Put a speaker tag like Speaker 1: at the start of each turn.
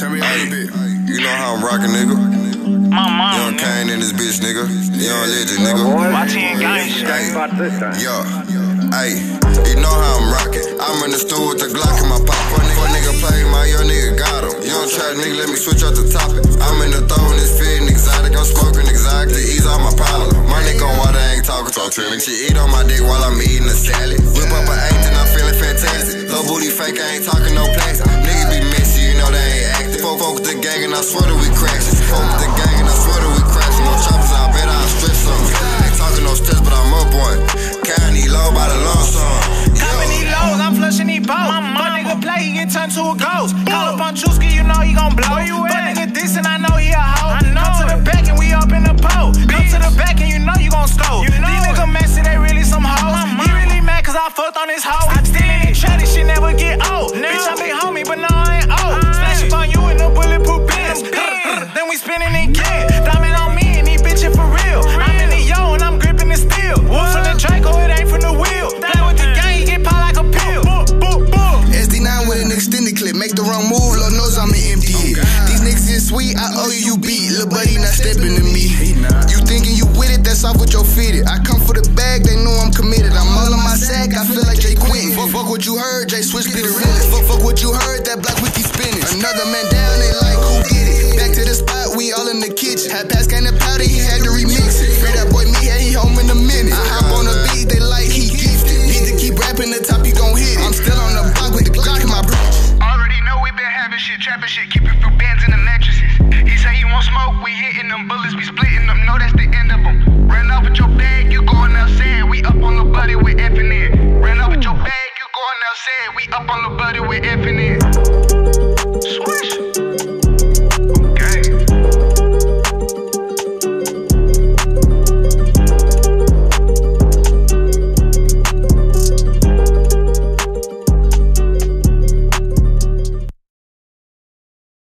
Speaker 1: Turn me on a bit.
Speaker 2: You know how I'm rocking, nigga.
Speaker 3: My mom.
Speaker 2: Young Kane in this bitch, nigga. Young legend, nigga.
Speaker 3: YT and gang shit.
Speaker 2: Hey, yo, hey, you know how I'm rocking. I'm in the store with the Glock in my pop. For nigga, nigga play my young nigga got him. Young trap nigga, let me switch up the topic. I'm in the throne, it's fitting exotic. I'm smoking exotic to ease all my problems. My nigga on water ain't talking, talk to me. She eat on my dick while I'm eating a salad. Whip up an eight and I'm feeling fantastic. Low booty fake, I ain't talking no plastic. I swear that we crashing. Folk with the gang and I swear that we crashing. No choppers, I bet I'll stress something. Ain't talking no steps, but I'm up one. County low by the long song.
Speaker 3: Copping these lows, I'm flushing these boats. But nigga play, he get turned to a ghost. Call up on Chusky, you know he gon' blow. But nigga dissing, I know he a hoe. Come to the back and we up in the pole. Come to the back and you know you gon' score. These nigga messy, they really some hoes. He really mad cause I fucked on his hoe. I still in the trap, this shit never get old.
Speaker 1: Stepping to me. You thinking you with it, that's off with your fitted. I come for the bag, they know I'm committed. I'm all on my sack, I feel like Jay Quinn. Fuck, fuck what you heard, Jay Switch be the realest. Fuck, fuck what you heard, that black wiki spinning. Another man down, they like, who get it? Back to the spot, we all in the kitchen. Had Pascal and powder, he had to remix it. Free that boy me, yeah, he home in a minute. I hop on the beat, they like he gifted. Need to keep rapping the top, you gon' hit it. I'm still on the block with the Glock in my bridge.
Speaker 4: Already know we been having shit, trapping shit, we hitting them bullets, we splitting them, know that's the end of them. Ran off with your bag, you going outside, we up on the buddy with F in it. Ran off with your bag, you going outside, we up on the buddy with F